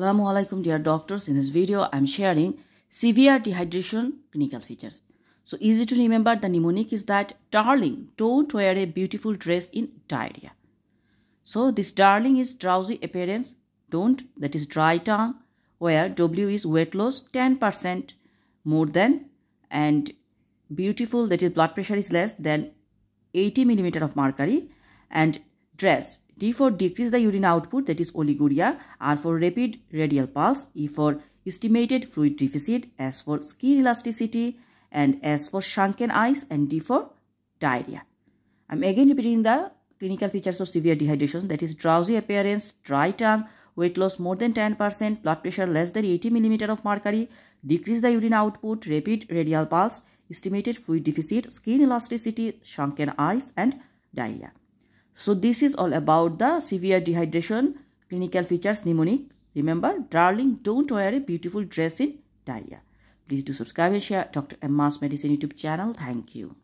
Assalamu alaikum dear doctors. In this video, I'm sharing severe dehydration clinical features. So easy to remember the mnemonic is that darling, don't wear a beautiful dress in diarrhea. So this darling is drowsy appearance, don't, that is dry tongue, where W is weight loss 10% more than and beautiful, that is blood pressure is less than 80 millimeter of mercury and dress D for decrease the urine output that is oliguria, R for rapid radial pulse, E for estimated fluid deficit, S for skin elasticity and S for shrunken eyes and D for diarrhea. I'm again repeating the clinical features of severe dehydration that is drowsy appearance, dry tongue, weight loss more than 10%, blood pressure less than 80 mm of mercury, decrease the urine output, rapid radial pulse, estimated fluid deficit, skin elasticity, shrunken eyes and diarrhea. So this is all about the severe dehydration clinical features mnemonic. Remember, darling, don't wear a beautiful dress in diarrhea. Please do subscribe and share Dr. Emma's Medicine YouTube channel. Thank you.